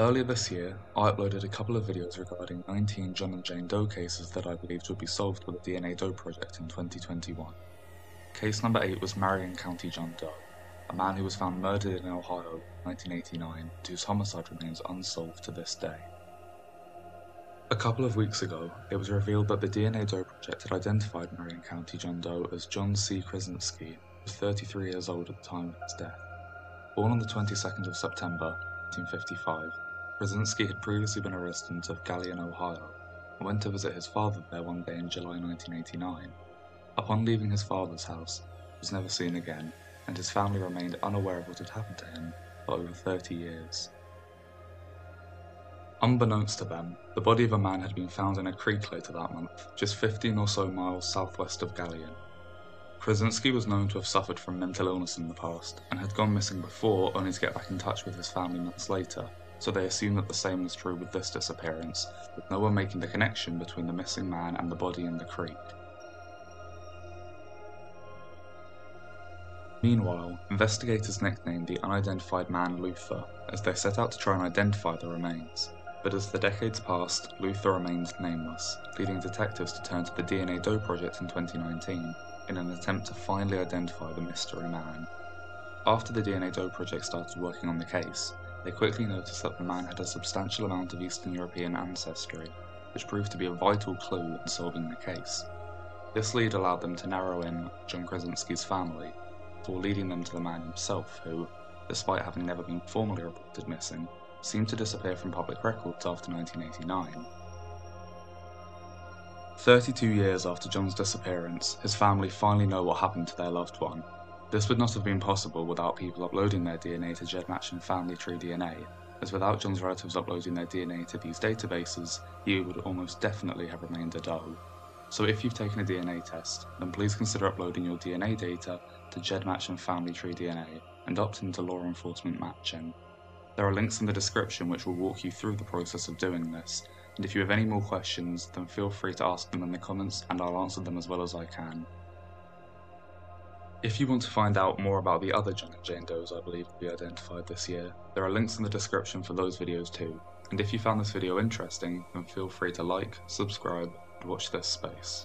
Earlier this year, I uploaded a couple of videos regarding 19 John and Jane Doe cases that I believed would be solved with the DNA Doe project in 2021. Case number 8 was Marion County John Doe, a man who was found murdered in Ohio in 1989 and whose homicide remains unsolved to this day. A couple of weeks ago, it was revealed that the DNA Doe project had identified Marion County John Doe as John C. Krasinski, who was 33 years old at the time of his death. Born on the 22nd of September 1955, Krasinski had previously been a resident of Galion, Ohio, and went to visit his father there one day in July 1989. Upon leaving his father's house, he was never seen again, and his family remained unaware of what had happened to him for over 30 years. Unbeknownst to them, the body of a man had been found in a creek later that month, just 15 or so miles southwest of Galion. Krasinski was known to have suffered from mental illness in the past, and had gone missing before only to get back in touch with his family months later, so they assume that the same was true with this disappearance, with no one making the connection between the missing man and the body in the creek. Meanwhile, investigators nicknamed the unidentified man Luther, as they set out to try and identify the remains. But as the decades passed, Luther remained nameless, leading detectives to turn to the DNA Doe project in 2019 in an attempt to finally identify the mystery man. After the DNA Doe project started working on the case, they quickly noticed that the man had a substantial amount of Eastern European ancestry, which proved to be a vital clue in solving the case. This lead allowed them to narrow in John Krasinski's family, before leading them to the man himself, who, despite having never been formally reported missing, seemed to disappear from public records after 1989. 32 years after John's disappearance, his family finally know what happened to their loved one, this would not have been possible without people uploading their DNA to GEDmatch and Family Tree DNA, as without John's relatives uploading their DNA to these databases, he would almost definitely have remained a Doe. So if you've taken a DNA test, then please consider uploading your DNA data to GEDmatch and Family Tree DNA and opt into law enforcement matching. There are links in the description which will walk you through the process of doing this, and if you have any more questions, then feel free to ask them in the comments and I'll answer them as well as I can. If you want to find out more about the other and Jane Does I believe be identified this year, there are links in the description for those videos too. And if you found this video interesting, then feel free to like, subscribe, and watch this space.